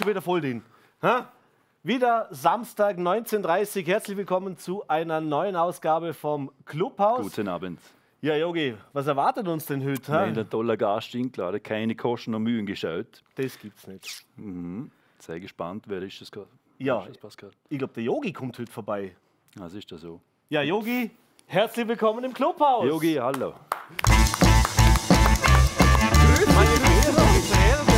schon wieder voll drin. Ha? Wieder Samstag 19.30 Uhr. Herzlich willkommen zu einer neuen Ausgabe vom Clubhaus. Guten Abend. Ja, Yogi, was erwartet uns denn heute? Nein, der tolle Gast klar, keine Kosten und Mühen geschaut. Das gibt's nicht. Sei gespannt, wer ist das gerade? Ja. Ist das? Ich glaube, der Yogi kommt heute vorbei. Was ist das so? Ja, Yogi, herzlich willkommen im Clubhaus. Yogi, hallo. Meine Grüße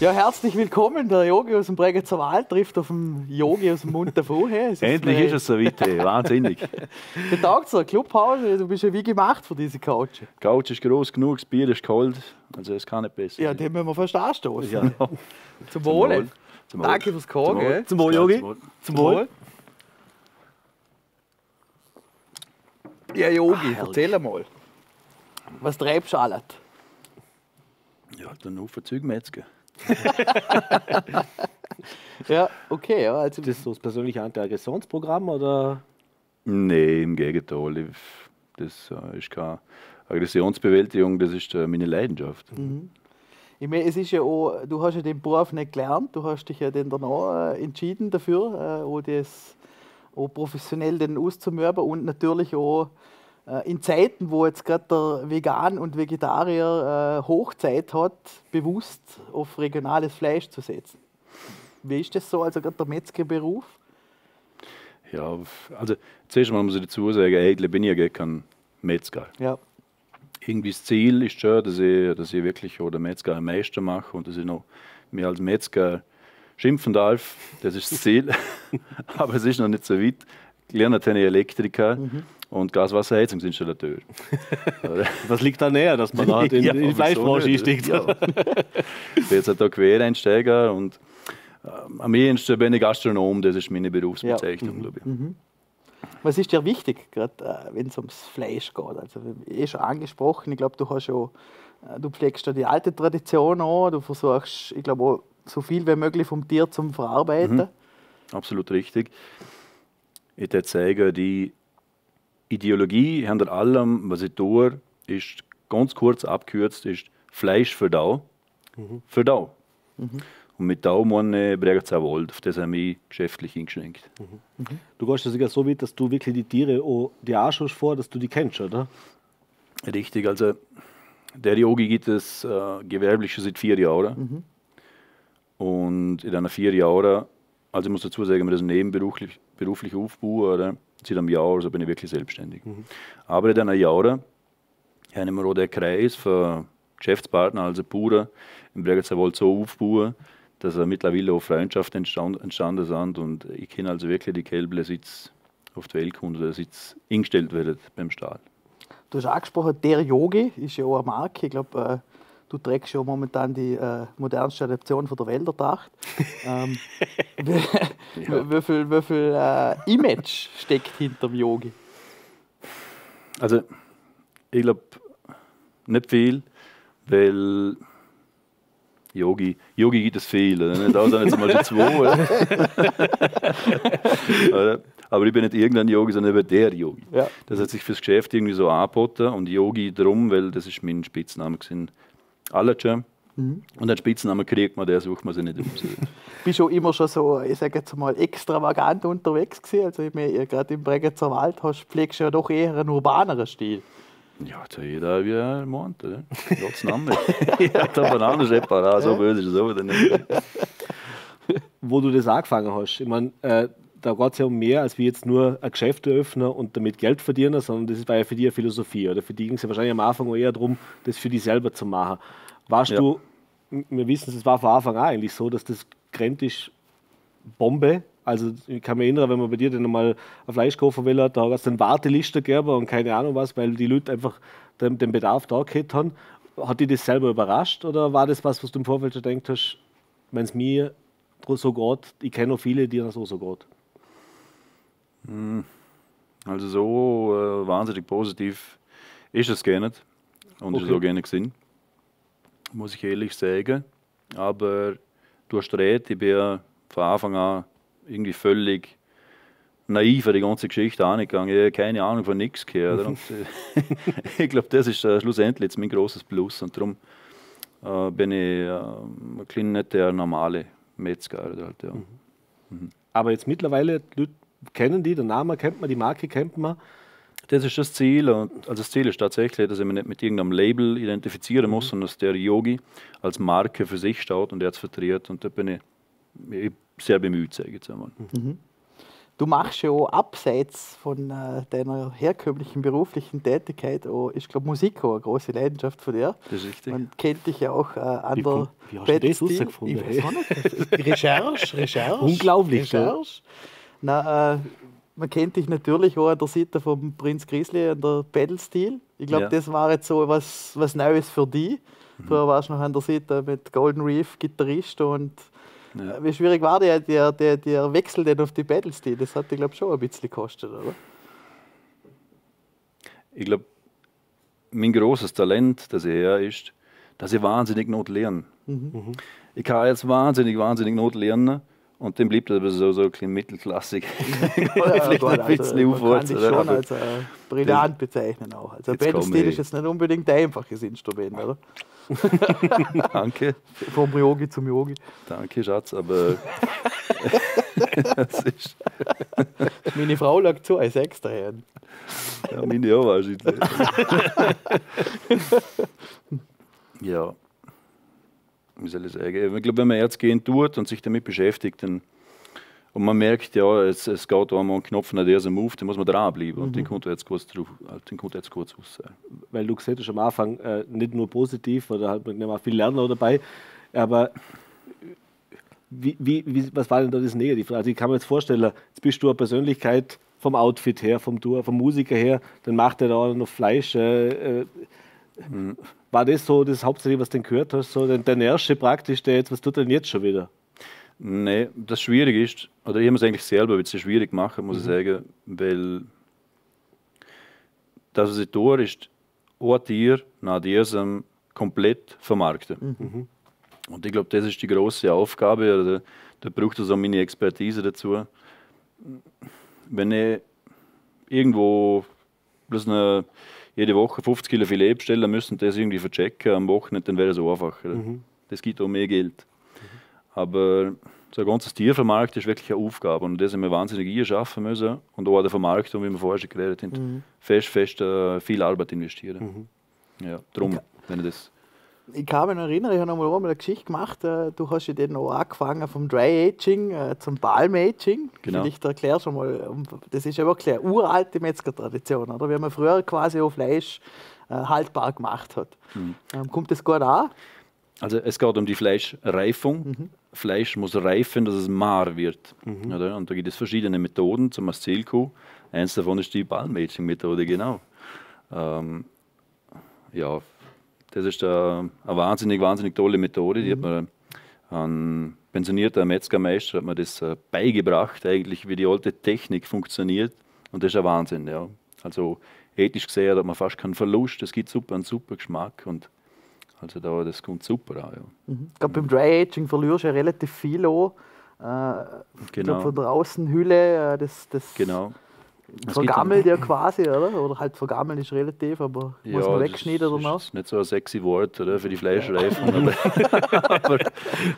Ja, herzlich willkommen. Der Yogi aus dem Bregenzer Wald trifft auf den Yogi aus dem. Hey, es Endlich ist es so weit. Wahnsinnig. Wie tagt's dir? Clubhaus, du bist ja wie gemacht für diese Couch. Die Couch ist groß genug, das Bier ist kalt. Also es kann nicht besser. Ja, den müssen wir fast anstoßen. Ja. Zum Wohle. Wohl. Zum Wohl. Danke fürs Zum Kommen. Wohl. Zum Wohl, Yogi. zum Wohl. Zum Wohl. Ja, Yogi, Ah, erzähl mal. Was treibst du alles? Ja, dann auf den Zeugmetzger. Ja, okay. Ja, also, Das ist so das persönliche Antiaggressionsprogramm oder? Nein, im Gegenteil. Ich- Das äh, ist keine Aggressionsbewältigung, das ist äh, meine Leidenschaft. ich meine, es ist ja auch, du hast ja den Beruf nicht gelernt, du hast dich ja dann danach äh, entschieden dafür, äh, auch das auch professionell den auszumöben und natürlich auch in Zeiten, wo jetzt gerade der Vegan und Vegetarier äh, Hochzeit hat, bewusst auf regionales Fleisch zu setzen. Wie ist das so, also gerade der Metzgerberuf? Ja, also zuerst mal muss ich dazu sagen, eigentlich bin ich ja gar kein Metzger. Ja. Irgendwie das Ziel ist schon, dass ich, dass ich wirklich auch den Metzger einen Meister mache und dass ich noch mir als Metzger schimpfen darf. Das ist das Ziel. Aber es ist noch nicht so weit. Gelernt habe Elektriker und Gaswasserheizungsinstallateur. Was liegt da näher, dass man da in, in die Fleischbranche einsteigt? Ja. Ich bin jetzt halt da Quereinsteiger und ähm, am ehesten bin ich Gastronom, das ist meine Berufsbezeichnung, glaube ich. Was ist dir wichtig, gerade äh, wenn es ums Fleisch geht? Also, eh schon angesprochen, ich glaube, du hast schon, äh, du pflegst ja die alte Tradition an, du versuchst, ich glaube, so viel wie möglich vom Tier zum Verarbeiten. Absolut richtig. Ich würde sagen, die Ideologie hinter allem, was ich tue, ist ganz kurz abgekürzt, ist Fleisch für Dau. Für Dau. Und mit Dau meine ich Bregenzer Wald, auf das habe ich geschäftlich eingeschränkt. Du gehst ja sogar so weit, dass du wirklich die Tiere auch dir anschaust vor, dass du die kennst, oder? Richtig, also der Yogi gibt es äh, gewerblich schon seit vier Jahren. Und in diesen vier Jahren, also ich muss dazu sagen, wir das nebenberuflich beruflich aufbauen, oder? seit einem Jahr also bin ich wirklich selbstständig. Aber in diesen Jahren haben wir auch den Kreis für Geschäftspartner, also Bauern, im Wald so aufbauen, dass er mittlerweile auch Freundschaften entstand, entstanden sind. Und ich kenne also wirklich die Kälble, sie auf die Welt kommen oder seit sie eingestellt werden beim Stall. Du hast angesprochen, der Yogi ist ja auch eine Marke. Ich glaube, äh, du trägst ja momentan die äh, modernste Adaption von der Wäldertracht. ähm, wie, wie viel, wie viel äh, Image steckt hinter dem Yogi? Also, ich glaube, nicht viel, weil Yogi, Yogi gibt es viel. Oder? Da sind jetzt mal schon zwei. Aber ich bin nicht irgendein Yogi, sondern eben der Yogi. Ja. Das hat sich fürs Geschäft irgendwie so angeboten und Yogi drum, weil das ist mein Spitzname gewesen. Allercha. Und den Spitznamen kriegt man, der sucht man sich nicht aus. bist du immer schon so, ich sage jetzt mal, extravagant unterwegs gewesen. Also ich meine, gerade im Bregenzer Wald hast, pflegst du ja doch eher einen urbaneren Stil. Ja, da jeder wie er meint. Gottes Name. ja, da Banane separat, so böse ist es auch wieder nicht. Wo du das angefangen hast. Ich meine, äh, da geht es ja um mehr, als wie jetzt nur ein Geschäft eröffnen und damit Geld verdienen, sondern das war ja für dich eine Philosophie. Oder für die ging es ja wahrscheinlich am Anfang eher darum, das für dich selber zu machen. Warst Ja. du, wir wissen, es war von Anfang an eigentlich so, dass das Grennt ist Bombe. Also ich kann mich erinnern, wenn man bei dir dann mal ein Fleisch kaufen will, da hast du eine Warteliste gegeben und keine Ahnung was, weil die Leute einfach den, den Bedarf da gehabt haben. Hat dich das selber überrascht oder war das was, was du im Vorfeld schon gedacht hast, wenn es mir so geht, ich kenne noch viele, die das auch so geht? Also so äh, wahnsinnig positiv ist es gar nicht. Und ist Okay. es auch gerne gesehen. Muss ich ehrlich sagen. Aber du hast recht, ich bin ja von Anfang an irgendwie völlig naiv an die ganze Geschichte angegangen. Ich habe keine Ahnung von nichts gehört. Und, äh, ich glaube, das ist äh, schlussendlich jetzt mein großes Plus. Und darum äh, bin ich äh, nicht der normale Metzger. Halt, ja. Mhm. Mhm. Aber jetzt mittlerweile, die kennen die, den Namen kennt man, die Marke kennt man. Das ist das Ziel. Und, also das Ziel ist tatsächlich, dass ich mich nicht mit irgendeinem Label identifizieren muss, mhm. sondern dass der Yogi als Marke für sich steht und er es vertritt. Und da bin ich, ich sehr bemüht, sage ich jetzt einmal. Mhm. Du machst ja auch abseits von äh, deiner herkömmlichen beruflichen Tätigkeit, auch, ich glaube, Musik auch eine große Leidenschaft von dir. Das ist richtig. Man kennt dich ja auch äh, an wie, der Wie hast du das rausgefunden? Ich weiß nicht. Recherche, Recherche. Unglaublich. Recherche. Na, äh, man kennt dich natürlich auch an der Seite vom Prinz Grizzly an der Pedal-Stil. Ich glaube, ja. das war jetzt so was, was Neues für dich. Mhm. Vorher warst du noch an der Seite mit Golden Reef Gitarrist und ja. Wie schwierig war der, der, der, der Wechsel denn auf die Battle-Stil? Das hat, ich glaube, schon ein bisschen gekostet, oder? Ich glaube, mein großes Talent, das er ist, dass ich wahnsinnig Not lerne. Mhm. Ich kann jetzt wahnsinnig, wahnsinnig Not lernen und dann blieb das aber so, so ein bisschen mittelklassig. ja, Vielleicht ein bisschen also, man kann dich schon als äh, brillant bezeichnen auch. Also Pedal-Stil ist jetzt nicht unbedingt ein einfaches Instrument, oder? Danke. Vom Yogi zum Yogi. Danke, Schatz, aber Meine Frau lag zu als extra her. Ja, meine auch wahrscheinlich. ja wie soll ich sagen, ich glaube, wenn man jetzt gehen tut und sich damit beschäftigt, dann, und man merkt, ja, es, es geht da einmal ein Knopf nach dieser Move, dann muss man dranbleiben mhm. und den kommt jetzt kurz drauf, den kommt jetzt kurz raus. Weil du gesagt hast am Anfang, äh, nicht nur positiv, oder halt mit viel Lerner dabei, aber wie, wie, was war denn da das Negative? Also ich kann mir jetzt vorstellen, jetzt bist du eine Persönlichkeit vom Outfit her, vom Tour, vom Musiker her, dann macht er da noch Fleisch. Äh, äh. War das so das Hauptsächliche, was du gehört hast? So der, der Nervsche praktisch, der jetzt, was tut denn jetzt schon wieder? Nee, das Schwierige ist, oder ich habe es eigentlich selber ein bisschen schwierig gemacht, muss mhm. ich sagen, weil das, was ich tue, ist ein Tier nach diesem komplett vermarkten. Mhm. Und ich glaube, das ist die große Aufgabe, oder da braucht es auch meine Expertise dazu. Wenn ich irgendwo bloß eine jede Woche 50 Kilo Filet bestellen müssen, das irgendwie verchecken am Wochenende, dann wäre es einfacher. Mhm. Das gibt auch mehr Geld. Mhm. Aber so ein ganzes Tiervermarkt ist wirklich eine Aufgabe und das haben wir wahnsinnig einschaffen müssen und auch an der Vermarktung, wie wir vorher schon geredet haben, mhm. fest, fest uh, viel Arbeit investieren. Mhm. Ja, darum, wenn ich das ich kann mich noch erinnern, ich habe noch mal eine Geschichte gemacht. Äh, du hast ja den auch angefangen vom Dry Aging äh, zum Balm Aging. Genau. Vielleicht erklärst du mal, das ist ja wirklich eine uralte Metzgertradition, oder? Wie man früher quasi auch Fleisch äh, haltbar gemacht hat. Mhm. Ähm, kommt das gut an? Also es geht um die Fleischreifung. Mhm. Fleisch muss reifen, dass es mar wird. Mhm. Oder? Und da gibt es verschiedene Methoden zum Zielkuh. Eins davon ist die Balm-Aging-Methode, genau. Ähm, ja, das ist eine, eine wahnsinnig, wahnsinnig tolle Methode. Die mhm. hat mir ein pensionierter Metzgermeister hat mir das äh, beigebracht, eigentlich, wie die alte Technik funktioniert. Und das ist ein Wahnsinn. Ja. Also ethisch gesehen hat man fast keinen Verlust. Es gibt super einen super Geschmack. Und also da, das kommt super an. Ja. Mhm. Ich glaube, beim Dry Aging verlierst du ja relativ viel an. Äh, genau. von der Außenhülle. Äh, das, das genau. Vergammelt ja quasi, oder? Oder halt vergammeln ist relativ, aber ja, muss man wegschneiden oder? Das ist nicht so ein sexy Wort oder, für die Fleischreifen. aber, aber,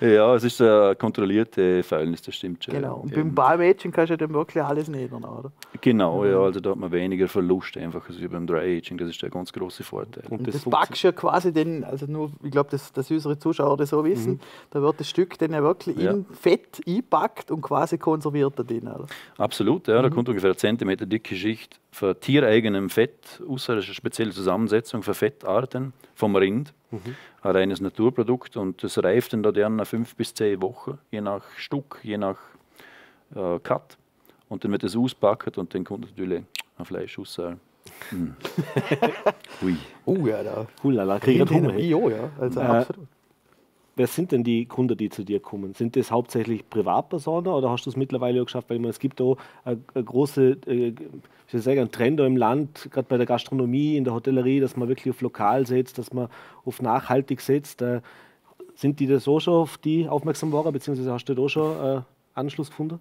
ja, es ist eine kontrollierte Fäulnis, das stimmt schon. Genau. Und beim Bioaging kannst du ja dann wirklich alles nähern, oder? Genau, ja, also da hat man weniger Verlust einfach als beim Dry Aging. Das ist der ganz große Vorteil. Und, Und das, das backst ja quasi den, also nur, ich glaube, dass, dass unsere Zuschauer das so wissen, mhm. da wird das Stück dann ja wirklich ja. in Fett eingepackt und quasi konserviert da drin, oder? Absolut, ja, mhm. da kommt ungefähr ein Zentimeter dicke Schicht von tiereigenem Fett, außer eine spezielle Zusammensetzung von Fettarten vom Rind. Mhm. Ein reines Naturprodukt und das reift dann da dann nach fünf bis zehn Wochen, je nach Stück, je nach äh, Cut. Und dann wird es ausgepackt und dann kommt natürlich ein Fleisch raus. Mm. Ui. Oh ja, da. Hulala, kriege ich Hunger. Ja, also äh, absolut. Wer sind denn die Kunden, die zu dir kommen? Sind das hauptsächlich Privatpersonen oder hast du es mittlerweile auch geschafft? Weil es gibt da eine, eine große, äh, ich sagen, einen Trend im Land, gerade bei der Gastronomie, in der Hotellerie, dass man wirklich auf lokal setzt, dass man auf nachhaltig setzt. Äh, sind die da so schon auf die aufmerksam geworden, beziehungsweise hast du da schon äh, Anschluss gefunden?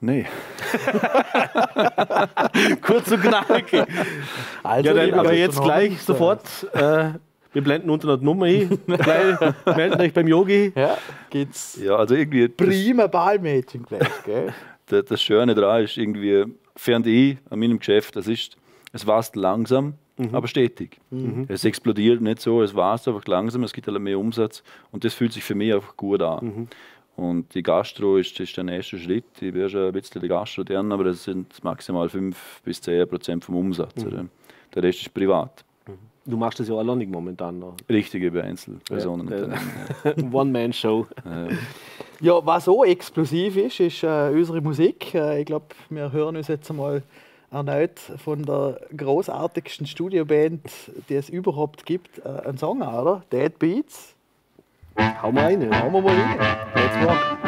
Nee. Kurz und knackig. Also, Ja, dann aber jetzt gleich äh, sofort. Äh, wir blenden unter der Nummer ein. gleich meldet euch beim Yogi. Ja, geht's Ja, also irgendwie. Prima Ballmädchen gleich, gell? das, das Schöne daran ist irgendwie, während ich an meinem Geschäft, das ist, es wächst langsam, aber stetig. Es explodiert nicht so, es wächst einfach langsam, es gibt halt mehr Umsatz und das fühlt sich für mich einfach gut an. Und die Gastro ist, ist der nächste Schritt. Ich wäre schon ein bisschen die Gastro deren, aber das sind maximal 5 bis 10 Prozent vom Umsatz. oder? Der Rest ist privat. Du machst das ja alleinig momentan noch. Richtige bei Einzelpersonen. One-Man-Show. Ja, was auch explosiv ist, ist äh, unsere Musik. Äh, ich glaube, wir hören uns jetzt einmal erneut von der großartigsten Studioband, die es überhaupt gibt, äh, einen Song an, oder? Dead Beats. Hau mal rein. Hauen wir mal rein. Let's rock.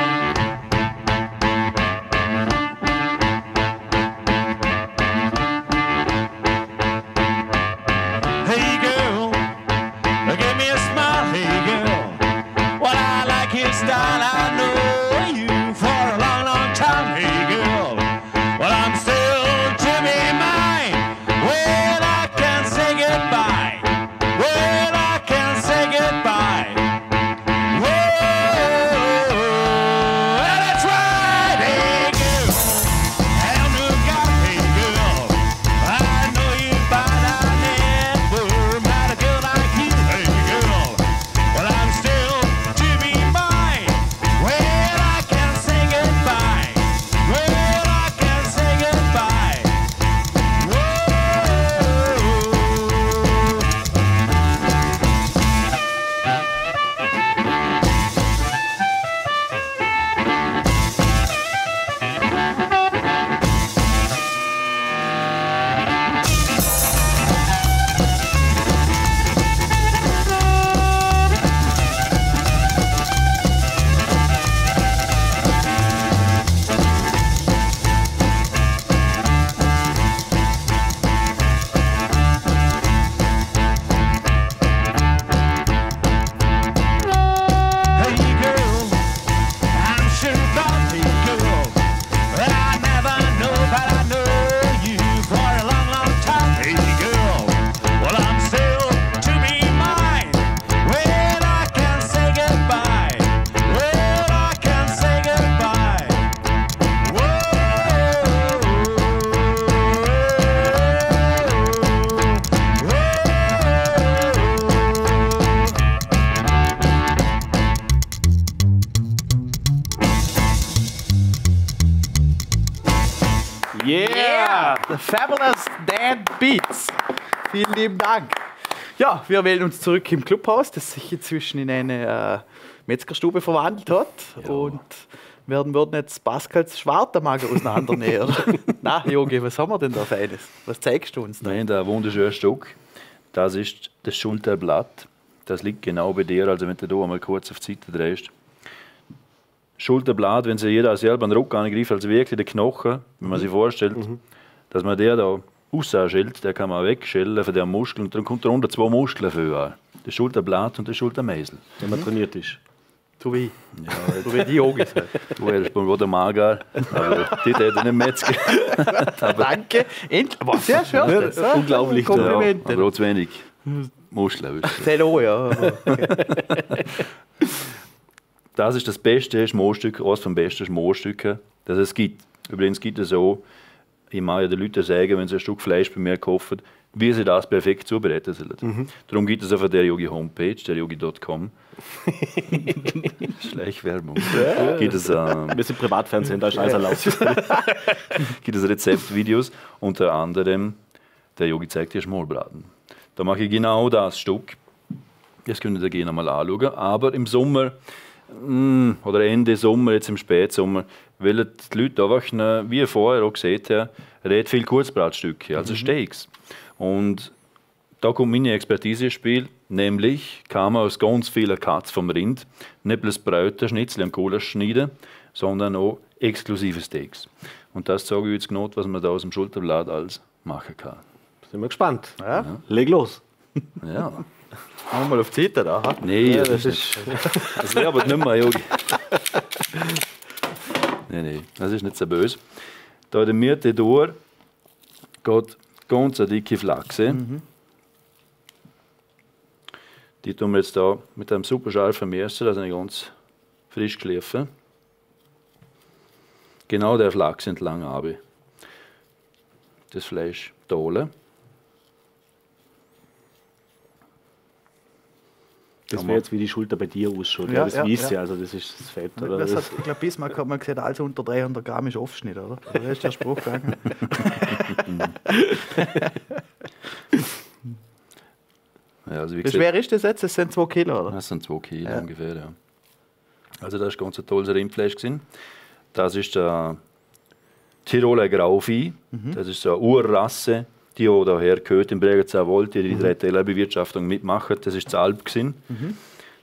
Yeah! The Fabulous Dead Beats. Vielen lieben Dank. Ja, wir wählen uns zurück im Clubhaus, das sich inzwischen in eine äh, Metzgerstube verwandelt hat. Und werden würden jetzt Pascals Schwartermager auseinandernehmen. Na, Jogi, was haben wir denn da Feines? Was zeigst du uns da? Nein, der wunderschöne Stück, das ist das Schulterblatt. Das liegt genau bei dir, also wenn du da einmal kurz auf die Seite drehst. Schulterblatt, wenn sich jeder selber Rücken angreift, also wirklich der Knochen, wenn man sich vorstellt, dass man der da rausschält, der kann man wegschälen von dem Muskel und dann kommt darunter zwei Muskeln für. Das Schulterblatt und das Schultermeisel. Wenn man trainiert ist. So wie, so wie die Yogis. halt. Du hättest beim Roter Mager, aber die hätte nicht Metzger. Danke. Endlich. Boah, sehr schön. Ja, das, ja. unglaublich, Ja, Komplimente. aber auch zu wenig ihr. Sehr ja. Das ist das beste Schmorstück, eines von besten Schmorstücken, das es gibt. Übrigens gibt es auch, ich mag ja den Leuten sagen, wenn sie ein Stück Fleisch bei mir kaufen, wie sie das perfekt zubereiten sollen. Darum gibt es auf der Yogi Homepage, deryogi.com. Schleichwerbung. Gibt es, ähm, Wir sind Privatfernsehen, da ist alles erlaubt. gibt es Rezeptvideos, unter anderem der Yogi zeigt dir Schmorbraten. Da mache ich genau das Stück. Das könnt ihr gerne mal anschauen. Aber im Sommer mm, oder Ende Sommer, jetzt im Spätsommer, wollen die Leute einfach, wie ihr vorher auch gesehen habt, redet viel Kurzbratstücke, also Steaks. Und da kommt meine Expertise ins Spiel, nämlich kann man aus ganz vielen Cuts vom Rind nicht bloß Bräuter, Schnitzel und Kohle schneiden, sondern auch exklusive Steaks. Und das sage ich jetzt genau, was man da aus dem Schulterblatt alles machen kann. Sind wir gespannt. Ja. Leg los. Ja. Machen wir mal auf die Seite da. ha? Nee, Ja, das, das ist, das wäre aber nicht mehr, Jogi. Nein, nein, das ist nicht so böse. Da der Mitte durch geht ganz eine dicke Flachse. Die tun wir jetzt da mit einem super scharfen Messer, also eine ganz frisch geschliffen. Genau der Flachs entlang habe. Das Fleisch dohle. Das wäre man- jetzt wie die Schulter bei dir ausschaut. Ja, Ja, das ja, wisst ja. also das ist das Fett. Oder? Was hat, Das, ich glaube, Bismarck hat mal gesagt, alles unter 300 Gramm ist Aufschnitt, oder? Da ist der Spruch gegangen. Ja, also wie Wie gesagt, schwer ist das jetzt? Das sind 2 Kilo, oder? Das sind 2 Kilo Ja. ungefähr, ja. Also das ist ganz ein tolles Rindfleisch. Gewesen. Das ist der Tiroler Grauvieh. Mhm. Das ist so eine Urrasse, die auch daher gehört im Bregenzer Wald, die die Mhm. drei Tellerbewirtschaftung mitmachen. Das ist das Alp. Gewesen. Mhm.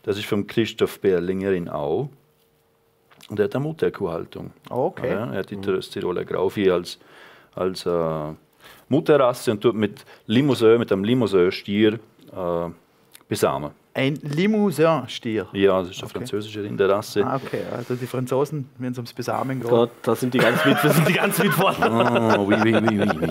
Das ist von Christoph Berlinger in Au. Und er hat eine Mutterkuhhaltung. Oh, okay. Ja, er hat die das Tiroler Grauvieh als, als äh, Mutterrasse und tut mit Limousin, mit einem Limousin-Stier äh, besamen. Ein Limousin-Stier. Ja, das ist eine Okay. französische Rinderrasse. Ah, okay. Also die Franzosen, wenn es ums Besamen geht. da, da sind die ganz mit, da sind die ganz mit vorne. Oh, oui, oui, oui, oui.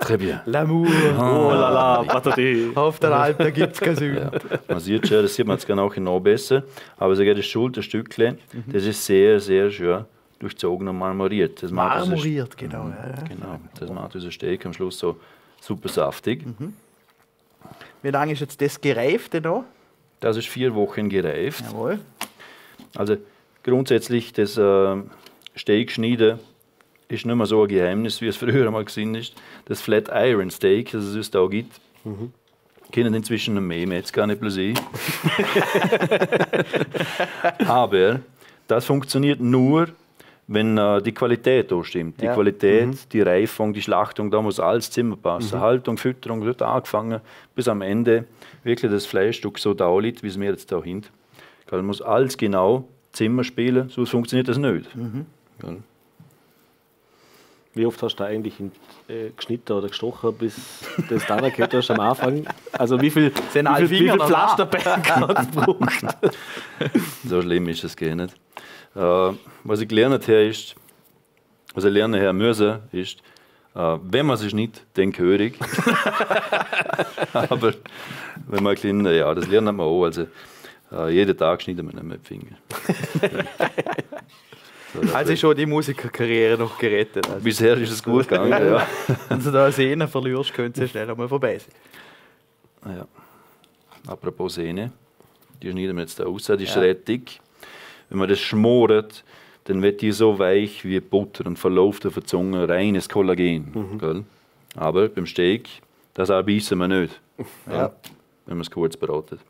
Très bien. L'amour. Oh la la, patati. Auf der Alp, da gibt es keine Sünden. Ja. Man sieht schon, das sieht man jetzt genau noch besser. Aber sogar das Schulterstückchen, das ist sehr, sehr schön durchzogen und marmoriert. Das macht dieses- Marmoriert, genau. Ja, ja. Genau, das macht dieser Steak am Schluss so super saftig. Wie lange ist jetzt das gereift noch? Das ist vier Wochen gereift. Jawohl. Also grundsätzlich das äh, Steakschneiden ist nicht mehr so ein Geheimnis, wie es früher einmal gewesen ist. Das Flat Iron Steak, das es da gibt, kennen inzwischen mehr Metzger, nicht bloß ich. Aber das funktioniert nur, wenn äh, die Qualität da stimmt. Die Ja. Qualität, die Reifung, die Schlachtung, da muss alles Zimmer passen. Haltung, Fütterung wird angefangen, bis am Ende wirklich das Fleischstück so da liegt, wie es mir jetzt da hint. Gell, muss alles genau Zimmer spielen, sonst funktioniert das nicht. Gell. Wie oft hast du da eigentlich in, äh, geschnitten oder gestochen, bis das dann erkannt hast am Anfang? Also wie viel, Sind wie viel, wie viel Pflasterberg hat es gebraucht? So schlimm ist es gar nicht. Äh, was ich gelernt habe, ist, was ich lernen habe müssen, ist, äh, wenn man sich nicht, dann König. Aber wenn man klein, ja, das lernt man auch. Also, äh, jeden Tag schneidet man nicht mit das- Also ist schon die Musikerkarriere noch gerettet. Also, Bisher ist es gut gegangen, ja. wenn du da eine Sehne verlierst, könnte es schnell einmal vorbei sein. ja. Apropos Sehne, die schneiden wir jetzt da aus, die ist Ja. recht dick. Wenn man das schmort, dann wird die so weich wie Butter und verläuft auf der Zunge reines Kollagen. Gell? Aber beim Steak, das beißen wir nicht? Ja. wenn man es kurz bratet.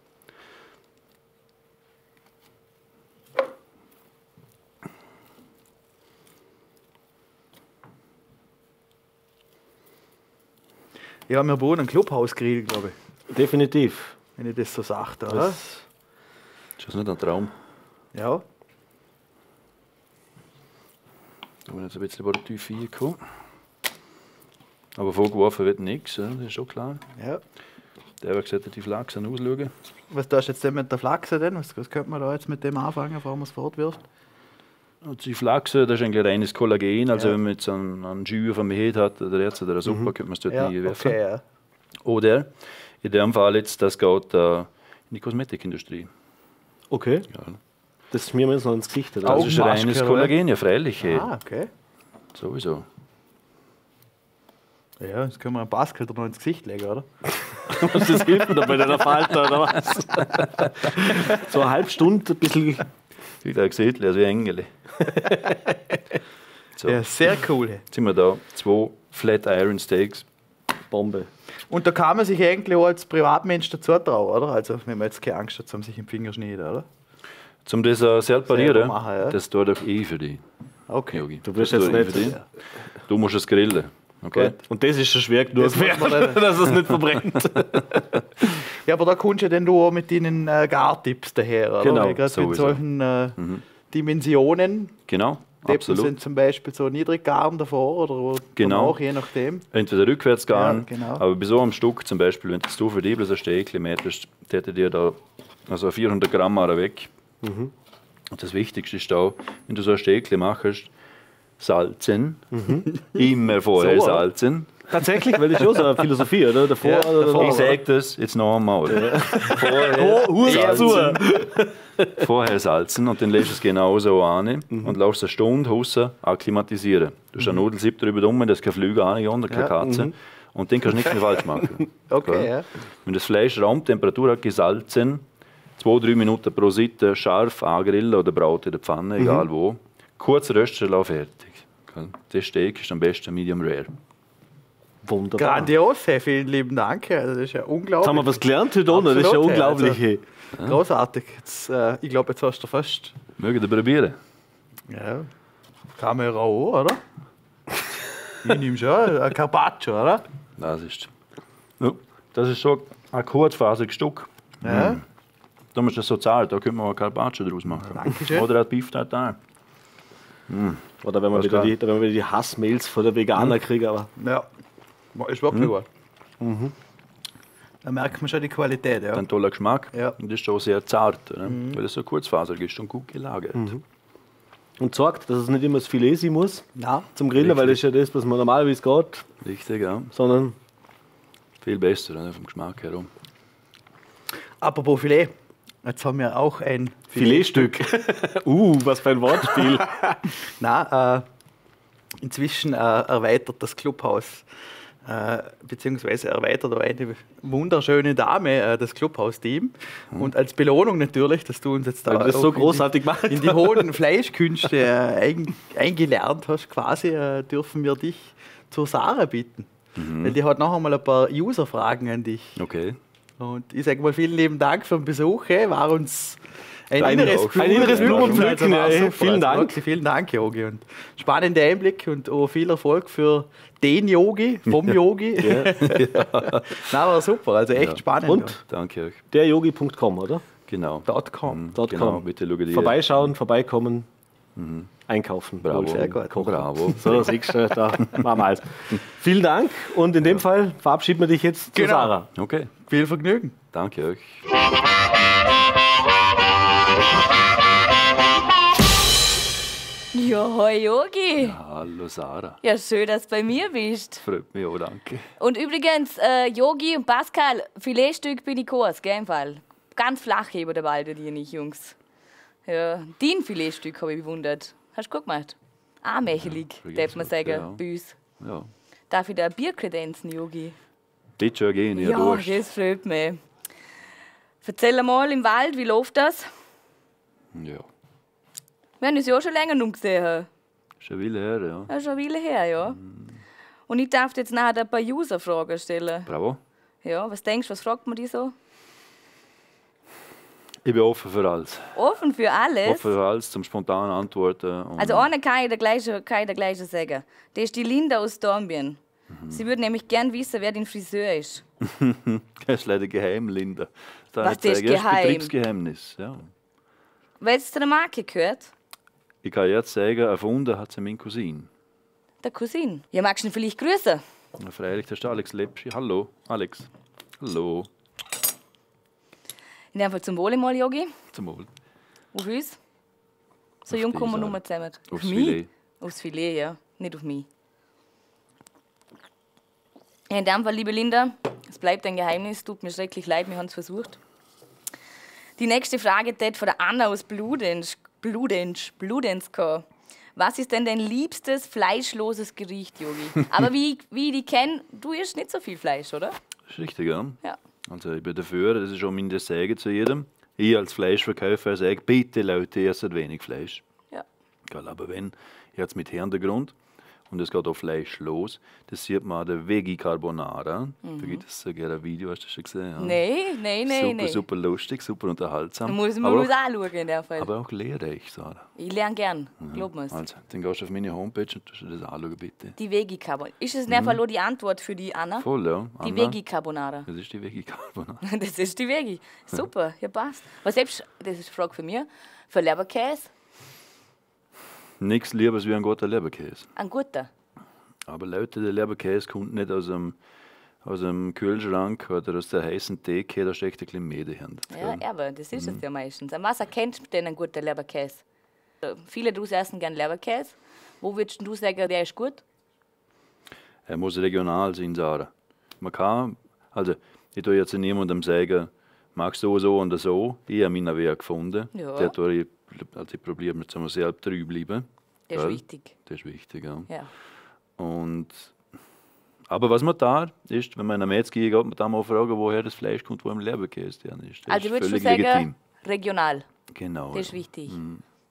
Ja, wir bauen einen Clubhausgrill, glaube ich, Definitiv. wenn ich das so sage. Oder? Das, Ist das nicht ein Traum? Ja. Da bin jetzt ein bisschen über die Tiefe gekommen. Aber vorgeworfen wird nichts, das ist schon klar. ja. Der hat gesagt, die Flachsen ausschauen. Was tust du jetzt denn mit der Flachse denn? Was, was könnte man da jetzt mit dem anfangen, bevor man es fortwirft? Die Flachse, das ist eigentlich reines Kollagen. Also, Ja. wenn man jetzt einen, einen Jus dem Herd hat oder jetzt oder eine Suppe, könnte man es dort Ja, reinwerfen. okay, ja. Oder in dem Fall jetzt, das geht äh, in die Kosmetikindustrie. okay. Ja. Das schmieren wir uns noch ins Gesicht. Oder? Das ist reines? Kollagen, ja freilich. hey. Ah, okay. Sowieso. Ja, jetzt können wir einen Baskel noch ins Gesicht legen, oder? Was das hilft mir da bei deiner Falter oder was? so eine halbe Stunde, ein bisschen. Wie der sieht, also wie Engel. so, Ja, sehr cool. hey. jetzt sind wir da. Zwei Flat Iron Steaks. Bombe. Und da kann man sich eigentlich auch als Privatmensch dazu trauen, oder? Also, wenn man jetzt keine Angst hat, um sich im Finger schneiden, oder? Zum das äh, separieren, Selber machen, ja. das tue doch ich für dich. Okay. Yogi. Du Das jetzt nicht. für dich. Du musst es grillen. Okay? Gut. Und das ist schon schwer genug, Das man dass es nicht verbrennt. Ja, aber da kommst du ja dann du auch mit deinen äh, Gartipps daher, oder? Genau, Gerade mit solchen äh, Dimensionen. Genau, Deppen absolut. sind zum Beispiel so Niedriggarn davor oder wo Genau. auch, je nachdem. Entweder rückwärts gehen, Ja, genau. aber bei so einem Stück zum Beispiel, wenn du für die bloß ein Stäbchen mätest, hätte dir da also 400 Gramm Mara weg. Mhm. Und das Wichtigste ist da, wenn du so ein Stäbchen machst, salzen. Immer vorher Mhm. So, salzen. Tatsächlich, weil das ist schon so eine Philosophie, oder? Davor, Ja, oder davor. Ich sage das jetzt noch einmal. Vorher, Oh, zu. vorher salzen und dann lässt du es genauso an Mhm. und lässt es eine Stunde außen akklimatisieren. Du hast einen Nudelsieb drüber rum, dass keine Flüge angegangen, keine Ja, Katze. Und dann kannst du nichts mehr falsch machen. Okay, Ja. ja. Wenn das Fleisch Raumtemperatur hat, gesalzen, zwei, drei Minuten pro Seite scharf angrillen oder braten in der Pfanne, Mhm. egal wo. Kurz rösten, lauf fertig. Das Steak ist am besten Medium Rare. Wunderbar. Grandios, hey, vielen lieben Dank. Also, das ist ja Jetzt haben wir unglaublich. was gelernt heute, oder? Das ist ja hey, unglaublich. hey. Großartig. Jetzt, äh, ich glaube, jetzt hast du fast. Mögt ihr probieren? Ja. Kamera auch, oder? ich nehme schon ein Carpaccio, oder? Das ist, ja, das ist so ein kurzfaseriges Stück. Ja. Da ist das so zart, da können wir auch Carpaccio draus machen. Dankeschön. Oder ein Beef Tartar. Oder wenn wir, wieder die, wenn wir wieder die Hassmails von der Veganer kriegen. Aber Ja. Ist wirklich gut. Da merkt man schon die Qualität, ja. Ein toller Geschmack. Ja. Und ist auch sehr zart, oder? weil es so kurzfaserig ist und gut gelagert. und sagt, dass es nicht immer das Filet sein muss Ja. zum Grillen, weil das ist ja das, was man normalerweise geht, Richtig, ja. sondern Viel besser oder? vom Geschmack her. Apropos Filet. Jetzt haben wir auch ein Filetstück. uh, was für ein Wortspiel. Na, äh, inzwischen äh, erweitert das Clubhaus, äh, beziehungsweise erweitert eine wunderschöne Dame äh, das Clubhaus-Team. Und als Belohnung natürlich, dass du uns jetzt da so auch in die- großartig machst. in die hohen Fleischkünste äh, ein, eingelernt hast, quasi, äh, dürfen wir dich zur Sarah bitten. Weil die hat noch einmal ein paar User-Fragen an dich. Okay. Und ich sage mal vielen lieben Dank für den Besuch. Hey, war uns ein Danke inneres. Blumen, Ein inneres Blumenpflücken, Also ja, super. Vielen Also Dank. Wirklich, vielen Dank, Yogi. Und spannende Einblick und auch viel Erfolg für den Yogi, vom Yogi. Na, war super. Also echt Ja. spannend. Und Danke euch. deryogi.com, oder? Genau. Dot com. Dot genau, com. bitte dir Vorbeischauen, vorbeikommen, einkaufen. Bravo. wohlfühlen, Sehr gut. kochen. Bravo. So, siehst du, da machen wir alles. Vielen Dank und in dem Fall verabschieden wir dich jetzt zu Genau. Sarah. Okay. Viel Vergnügen. Danke euch. Ja, hoi Yogi. Hallo Sarah. Ja, schön, dass du bei mir bist. Freut mich auch, danke. Und übrigens, äh, Yogi und Pascal, Filetstück bin ich Kurs, gell, im Fall. Ganz flach heben der Ball dir nicht, Jungs. Ja, dein Filetstück habe ich bewundert. Hast du gut gemacht? Anmächelig, vergiss darf man sagen, ja. bei uns. Ja. Darf ich da ein Bier kredenzen, Yogi? Bitte schon gehen, ja, Durst. das freut mich. Erzähl mal im Wald, wie läuft das? Ja. Wir haben uns ja auch schon länger nicht gesehen. Schon will her, ja. Ja, schon eine Weile her, ja. Und ich darf dir jetzt nachher ein paar User-Fragen stellen. Bravo. Ja, was denkst du, was fragt man die so? Ich bin offen für alles. Offen für alles. Offen für alles, zum spontanen Antworten. Also eine kann ich der gleiche, kann ich der gleiche sagen. Das ist die Linda aus Dornbirn. Mhm. Sie würde nämlich gern wissen, wer dein Friseur ist. Das ist leider geheim, Linda. Das Was, das ist geheim? Betriebsgeheimnis. Ja. Weil es zu der Marke gehört. Ich kann jetzt sagen, erfunden hat sie mein Cousin. Der Cousin. Ja, magst du ihn vielleicht grüßen? Na, Freilich, das ist der Alex Lepschi. Hallo, Alex. Hallo. In dem Fall zum Wohle mal, Yogi. Zum Wohl. Auf uns. So Auf jung kommen wir nur zusammen. Auf Aufs mich? Filet. Aufs Filet, ja. Nicht auf mich. In dem Fall, liebe Linda, es bleibt ein Geheimnis. Tut mir schrecklich leid, wir haben es versucht. Die nächste Frage tät von der Anna aus Bludensch. Bludensch. Bludensch. Was ist denn dein liebstes fleischloses Gericht, Yogi? Aber wie, wie ich die kenne, du isst nicht so viel Fleisch, oder? Das ist richtig, ja. Ja. Also ich bin dafür, das ist auch mein Sagen zu jedem. Ich als Fleischverkäufer sage, bitte Leute, esst wenig Fleisch. Ja. Gell, aber wenn, jetzt mit Hintergrund, und es geht auf Fleisch los, das sieht man an der Veggie Carbonara. Da gibt es sogar ein Video, hast du schon gesehen? Ja. Nein, nein, nein, super, nein. super lustig, super unterhaltsam. Da muss man aber, muss auch, anschauen in der Fall. aber auch lehrreich, Sarah. ich lerne gern, glaub mir's. Also, dann gehst du auf meine Homepage und tust dir das anschauen, bitte. Die Veggie Carbonara. Ist es in dem Fall die Antwort für die Anna? Voll, ja. Die Anna, Veggie Carbonara. Das ist die Veggie Carbonara. Das ist die Veggie. Super, ja passt. Was selbst, das ist eine Frage für mich, für Leberkäse, Nichts Liebes wie ein guter Leberkäse. ein guter. Aber Leute, der Leberkäse kommt nicht aus einem, aus dem Kühlschrank oder aus der heißen Theke, da steckt ein bisschen Mehl dahinter. Ja, aber das ist es ja meistens. An was erkennt man denn einen guten Leberkäse? Äh, Viele Dus essen gern Leberkäse. Wo würdest du sagen, der ist gut? Er muss regional sein, Sarah. Man kann, also ich tue jetzt niemandem sagen, magst du so und so. Ich habe meinen Weg gefunden. Ja. Der tue ich, also ich probiere mir zum selbst treu bleiben. Der ist wichtig. Das ist wichtig, ja. Ja. Und, aber was man da ist, wenn man in eine Metz geht, man da mal fragen, woher das Fleisch kommt, wo im Leberkäse drin ist. Das Also ist würdest du sagen, legitim. regional. Genau. Das ist ja. wichtig.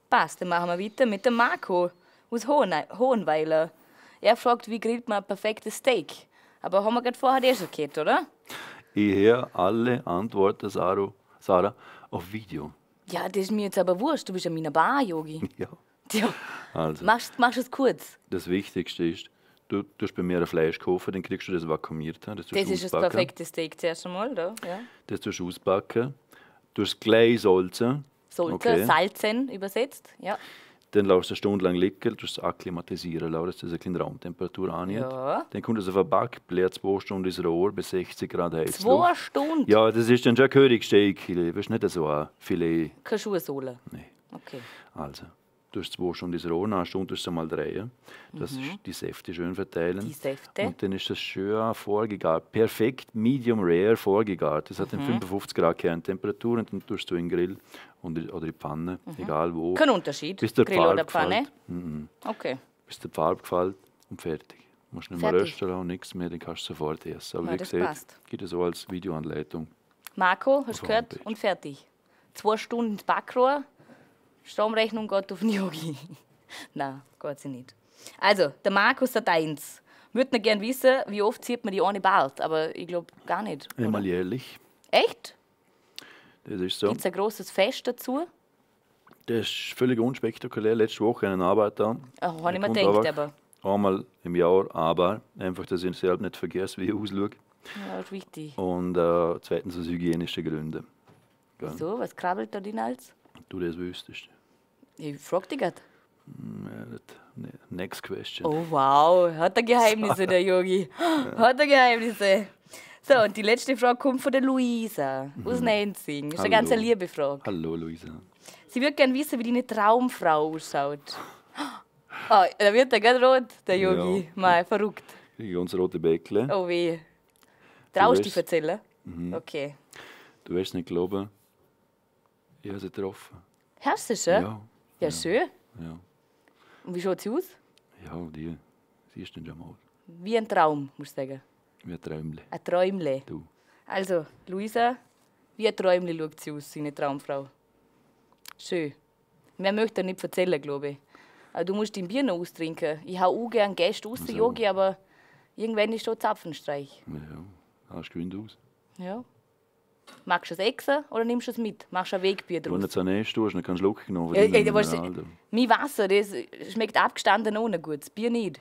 Passt, dann machen wir weiter mit dem Marco aus Hohen Hohenweiler. Er fragt, wie grillt man ein perfektes Steak? Aber haben wir gerade vorher eh schon gehört, oder? Ich höre alle Antworten, Sarah, Sarah, auf Video. Ja, das ist mir jetzt aber wurscht. Du bist ja meine Bar, Yogi. Ja. Ja. Also, Machst, machst es kurz. das Wichtigste ist, du tust bei mir ein Fleisch kaufen, dann kriegst du das vakuumiert. Das, Das ist das perfekte Steak zuerst einmal. Da. Ja. Das tust du ausbacken. Du hast gleich salzen. Sollte, Okay. salzen übersetzt. Ja. Dann lässt du eine Stunde lang liegen, du es akklimatisieren, dass das eine kleine Raumtemperatur annimmt. Ja. Dann kommt es auf ein Backblech, zwei Stunden ins Rohr bei 60 Grad heiß. Zwei Stunden. Ja, das ist dann schon ein Königssteak. Das ist nicht so ein Filet. Keine Schuhsohle. Nein. Okay. Also, du hast zwei Stunden ins Rohr, einer Stunde du es mal drehen. Das ist die Säfte schön verteilen. Mhm. Die Säfte. Und dann ist das schön vorgegart. Perfekt, medium rare vorgegart. Das hat Mhm. dann 55 Grad Kerntemperatur und dann tust du in den Grill und, oder in die Pfanne, egal wo. Kein Unterschied. Bis der Grill oder Farbe Pfanne. gefällt. Okay. Bis der Farbe gefällt und fertig. Du musst nicht mehr rösten lassen, nichts mehr, dann kannst du sofort essen. Aber Ja, wie gesagt, gibt es so als Videoanleitung. Marco, hast du gehört? Und fertig. Zwei Stunden ins Backrohr. Stromrechnung geht auf den Yogi. Nein, geht sie nicht. Also, der Markus der Deins. Würde noch gerne wissen, wie oft zieht man die ohne Bart, aber ich glaube gar nicht. oder? Einmal jährlich. Echt? Das ist so. Gibt es ein großes Fest dazu? Das ist völlig unspektakulär. Letzte Woche einen Arbeiter. Oh, habe ich mir gedacht, aber Einmal im Jahr, aber einfach, dass ich selbst nicht vergesse, wie ich ausschaue. ja, das ist wichtig. Und äh, zweitens aus hygienischen Gründen. Gell? So, was krabbelt da drin als? Du das wüsstest. Ich frag dich ne- Next question. Oh wow, hat er Geheimnisse, der Yogi. Hat er Geheimnisse. So, und die letzte Frage kommt von der Luisa aus Nenzing. Das ist eine Hallo. ganz liebe Frage. Hallo Luisa. Sie würde gerne wissen, wie deine Traumfrau ausschaut. Oh, da wird er ganz rot, der Yogi. Ja. Mal verrückt. Ich ganz rote Bäckle. Oh weh. Traust du dich erzählen? Okay. Du wirst nicht glauben, ich habe sie getroffen. Hörst du schon? Ja, Ja, schön. ja. Und wie schaut sie aus? Ja, die siehst du schon mal. Wie ein Traum, musst du sagen. Wie ein Träumle. Ein Träumle. Du. Also, Luisa, wie ein Träumle schaut sie aus, seine Traumfrau. Schön. Mehr möchte er nicht erzählen, glaube ich. Aber du musst dein Bier noch austrinken. Ich hau auch gerne Gäste aus, der So. Yogi, aber irgendwann ist da Zapfenstreich. Ja, hast du gewinnt aus. Ja. Magst du es exen oder nimmst du es mit? Machst du ein Wegbier Wenn du draus? so näher stehst, dann kannst du Schluck genommen. es- Mineral, du. Mein Wasser, das schmeckt abgestanden ohne gut. Das Bier nicht.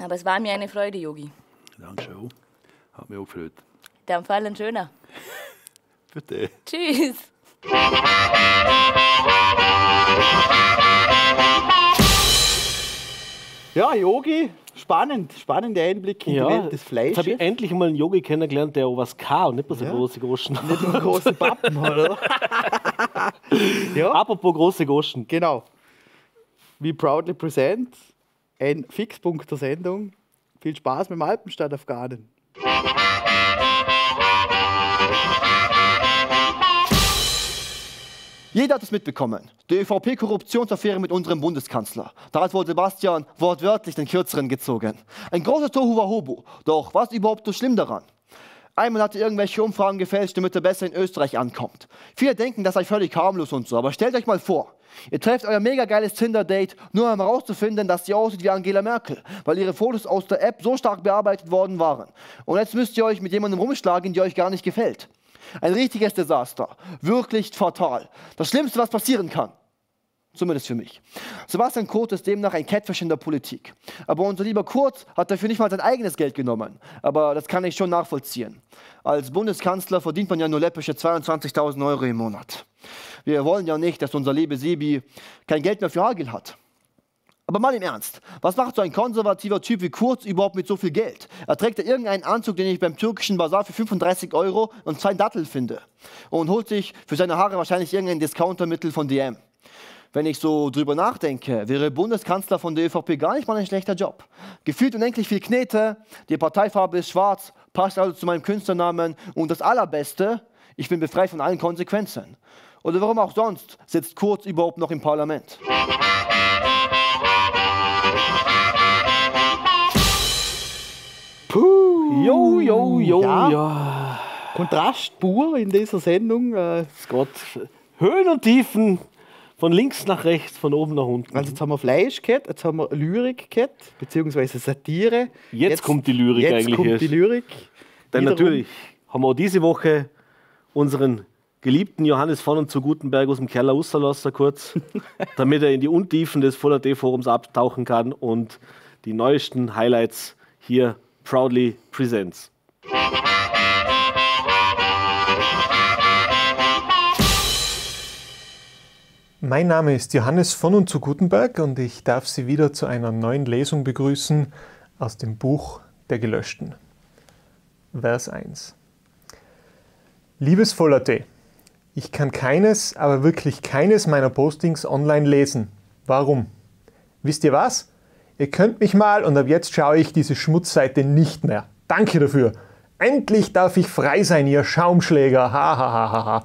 Aber es war mir eine Freude, Yogi. Danke schön. Hat mich auch gefreut. Der Fall ein schöner. Bitte. Tschüss. Ja, Yogi, spannend. Spannender Einblick in die Welt des jetzt Fleisches. habe ich endlich mal einen Yogi kennengelernt, der auch was kann und nicht bloß so Ja. große Goschen. Nicht nur große Pappen, oder? ja, Apropos große Goschen. genau. We proudly present ein Fixpunkt der Sendung. Viel Spaß mit dem Alpenstadt Jeder hat es mitbekommen. Die ÖVP-Korruptionsaffäre mit unserem Bundeskanzler. Da hat wohl Sebastian wortwörtlich den Kürzeren gezogen. Ein großes Tohuwabohu. Doch was überhaupt so schlimm daran? Einmal hat er irgendwelche Umfragen gefälscht, damit er besser in Österreich ankommt. Viele denken, das sei völlig harmlos und so, aber stellt euch mal vor, ihr trefft euer mega geiles Tinder-Date, nur um herauszufinden, dass sie aussieht wie Angela Merkel, weil ihre Fotos aus der App so stark bearbeitet worden waren. Und jetzt müsst ihr euch mit jemandem rumschlagen, der euch gar nicht gefällt. Ein richtiges Desaster. Wirklich fatal. Das Schlimmste, was passieren kann. Zumindest für mich. Sebastian Kurz ist demnach ein Kettfisch in der Politik. Aber unser lieber Kurz hat dafür nicht mal sein eigenes Geld genommen. Aber das kann ich schon nachvollziehen. Als Bundeskanzler verdient man ja nur läppische 22.000 Euro im Monat. Wir wollen ja nicht, dass unser liebe Sebi kein Geld mehr für Hagel hat. Aber mal im Ernst, was macht so ein konservativer Typ wie Kurz überhaupt mit so viel Geld? Er trägt ja irgendeinen Anzug, den ich beim türkischen Bazar für 35 Euro und zwei Dattel finde. Und holt sich für seine Haare wahrscheinlich irgendein Discountermittel von DM. Wenn ich so drüber nachdenke, wäre Bundeskanzler von der ÖVP gar nicht mal ein schlechter Job. Gefühlt unendlich viel Knete, die Parteifarbe ist schwarz, passt also zu meinem Künstlernamen und das Allerbeste, ich bin befreit von allen Konsequenzen. Oder warum auch sonst sitzt Kurz überhaupt noch im Parlament? Puh. Jo, jo, jo, Ja. ja. Kontrast pur in dieser Sendung. Äh, Gott. Höhen und Tiefen, von links nach rechts, von oben nach unten. Also jetzt haben wir Fleisch gehabt, jetzt haben wir Lyrik gehabt, beziehungsweise Satire. Jetzt kommt die Lyrik jetzt eigentlich kommt erst. die Lyrik. Denn Wiederum. natürlich haben wir auch diese Woche unseren geliebten Johannes von und zu Gutenberg aus dem Keller rausgelassen, kurz, damit er in die Untiefen des Full AD-Forums abtauchen kann und die neuesten Highlights hier proudly presents. Mein Name ist Johannes von und zu Gutenberg und ich darf Sie wieder zu einer neuen Lesung begrüßen aus dem Buch der Gelöschten. Vers 1. Liebes Vollerte, ich kann keines, aber wirklich keines meiner Postings online lesen. Warum? Wisst ihr was? Ihr könnt mich mal und ab jetzt schaue ich diese Schmutzseite nicht mehr. Danke dafür. Endlich darf ich frei sein, ihr Schaumschläger. Ha, ha, ha, ha, ha.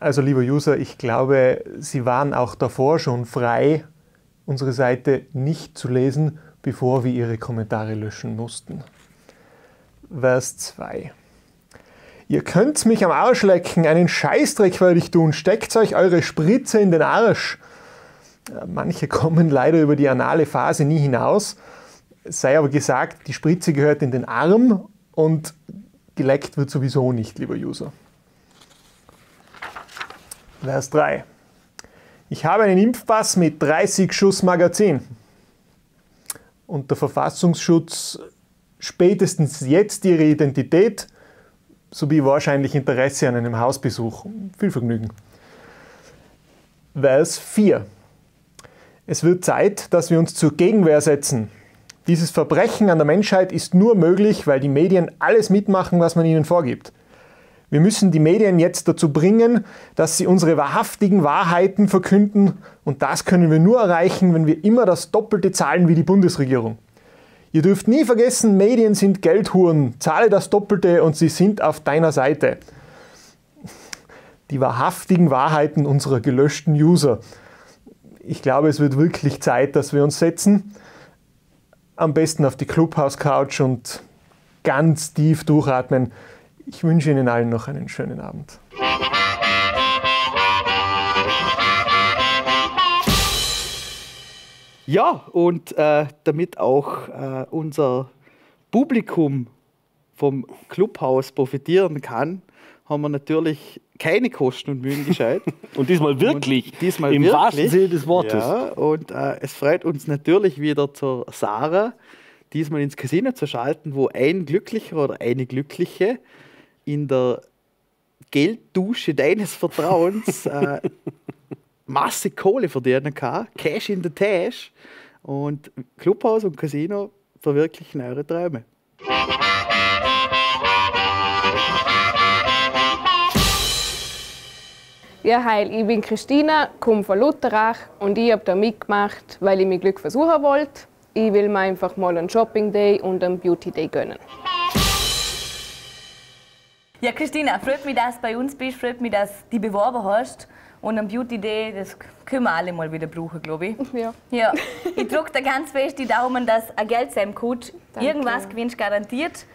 Also lieber User, ich glaube, Sie waren auch davor schon frei, unsere Seite nicht zu lesen, bevor wir Ihre Kommentare löschen mussten. Vers 2. Ihr könnt mich am Arsch lecken, einen Scheißdreck werde ich tun, steckt euch eure Spritze in den Arsch. Äh, Manche kommen leider über die anale Phase nie hinaus. Es sei aber gesagt, die Spritze gehört in den Arm und geleckt wird sowieso nicht, lieber User. Vers 3. Ich habe einen Impfpass mit 30 Schuss Magazin. Und der Verfassungsschutz spätestens jetzt ihre Identität sowie wahrscheinlich Interesse an einem Hausbesuch. Viel Vergnügen. Vers 4. Es wird Zeit, dass wir uns zur Gegenwehr setzen. Dieses Verbrechen an der Menschheit ist nur möglich, weil die Medien alles mitmachen, was man ihnen vorgibt. Wir müssen die Medien jetzt dazu bringen, dass sie unsere wahrhaftigen Wahrheiten verkünden und das können wir nur erreichen, wenn wir immer das Doppelte zahlen wie die Bundesregierung. Ihr dürft nie vergessen, Medien sind Geldhuren, zahle das Doppelte und sie sind auf deiner Seite. Die wahrhaftigen Wahrheiten unserer gelöschten User. Ich glaube, es wird wirklich Zeit, dass wir uns setzen. Am besten auf die Clubhouse-Couch und ganz tief durchatmen. Ich wünsche Ihnen allen noch einen schönen Abend. Ja, und äh, damit auch äh, unser Publikum vom Clubhaus profitieren kann, haben wir natürlich keine Kosten und Mühen gescheit. Und diesmal wirklich, Und diesmal im wirklich. wahrsten Sinne des Wortes. Ja, und äh, es freut uns natürlich wieder zur Sarah, diesmal ins Casino zu schalten, wo ein Glücklicher oder eine Glückliche in der Gelddusche deines Vertrauens äh, Masse Kohle verdienen kann, Cash in the Tash. Und Clubhaus und Casino verwirklichen eure Träume. Ja, heil, ich bin Christina, komme von Lutherach und ich habe da mitgemacht, weil ich mir Glück versuchen wollte. Ich will mir einfach mal einen Shopping Day und einen Beauty Day gönnen. Ja, Christina, freut mich, dass du bei uns bist, freut mich, dass du dich beworben hast. Und am Beauty Day, das können wir alle mal wieder brauchen, glaube ich. Ja. Ja, ich drücke dir ganz fest die Daumen, dass ein Geld sein kommt. Danke. Irgendwas gewinnst garantiert.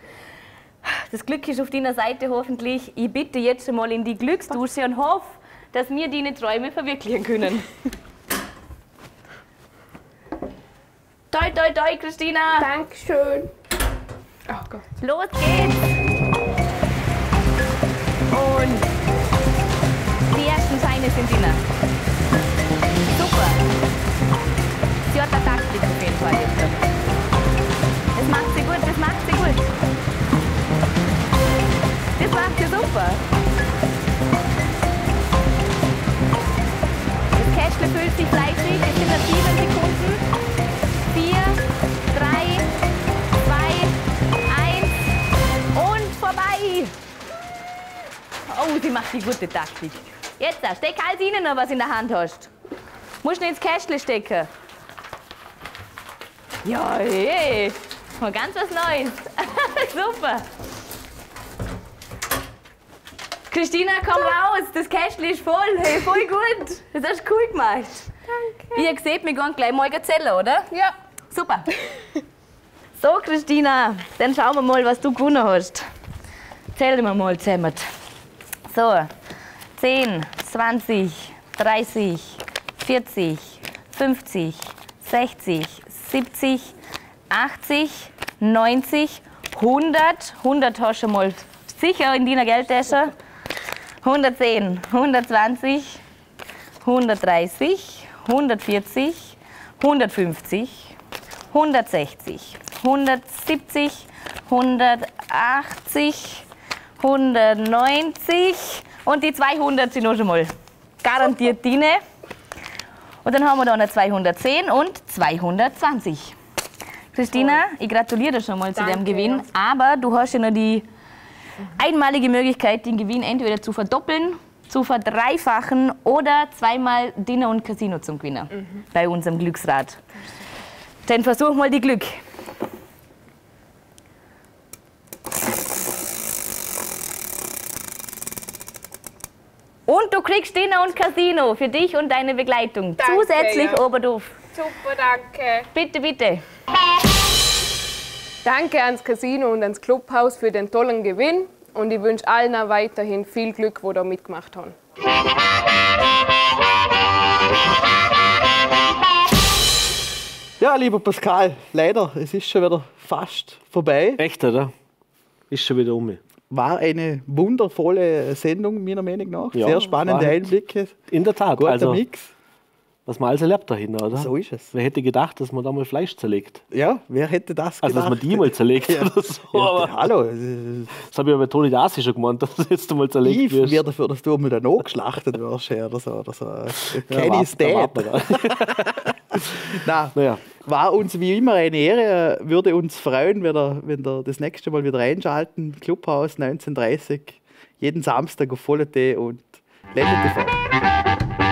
Das Glück ist auf deiner Seite hoffentlich. Ich bitte jetzt einmal in die Glücksdusche und hoffe, dass wir deine Träume verwirklichen können. toi, toi, toi, Christina! Dankeschön. Oh Gott. Los geht's! Und die ersten Scheine sind drin. Super! Sie hat eine Taktik auf jeden Fall. jetzt. Das macht sie gut, das macht sie gut. Das macht sie super. füllt sie fleißig. Es sind noch sieben Sekunden. Vier, drei, zwei, eins und vorbei. Oh, sie macht die gute Taktik. Jetzt, steck halt ihnen noch was in der Hand hast. Musst nicht ins Kästchen stecken. Ja, hey. Mal ganz was Neues. Super. Christina, komm raus. Das Kästchen ist voll. Hey, voll gut. Das hast du cool gemacht. Danke. Ihr seht, wir gehen gleich mal erzählen, oder? Ja. Super. So, Christina, dann schauen wir mal, was du gewonnen hast. Zählen wir mal zusammen. So, 10, 20, 30, 40, 50, 60, 70, 80, 90, 100. 100 hast du mal sicher in deiner Geldtasche. 110, 120, 130, 140, 150, 160, 170, 180, 190 und die 200 sind auch schon mal garantiert deine. Und dann haben wir da noch 210 und 220. Christina, ich gratuliere dir schon mal zu Danke, dem Gewinn, ja. aber du hast ja noch die einmalige Möglichkeit, den Gewinn entweder zu verdoppeln, zu verdreifachen oder zweimal Dinner und Casino zum Gewinnen bei unserem Glücksrad. Dann versuch mal die Glück. Und du kriegst Dinner und Casino für dich und deine Begleitung. Danke, Zusätzlich ja. Oberdorf. Super, danke. Bitte, bitte. Danke ans Casino und ans Clubhaus für den tollen Gewinn. Und ich wünsche allen auch weiterhin viel Glück, wo da mitgemacht haben. Ja, lieber Pascal, leider, es ist schon wieder fast vorbei. Echt, oder? Ist schon wieder um. War eine wundervolle Sendung, meiner Meinung nach. Ja, Sehr spannende Einblicke, In der Tat. guter also, Mix. Was man alles erlebt dahinter, oder? So ist es. Wer hätte gedacht, dass man da mal Fleisch zerlegt? Ja, wer hätte das Also, dass man gedacht? die mal zerlegt Ja. oder so. Ja, aber hallo, das habe ich ja bei Toni Dasi schon gemeint, dass du jetzt mal zerlegt ich wirst. wäre dafür, dass du einmal dann geschlachtet wirst ja, oder so. Oder so. Ja, Kenny wart- ist da dead. warten wir da. Nein, Naja, war uns wie immer eine Ehre. Würde uns freuen, wenn ihr, wenn ihr das nächste Mal wieder einschalten. Clubhaus 1930, jeden Samstag auf Volle und Legend TV.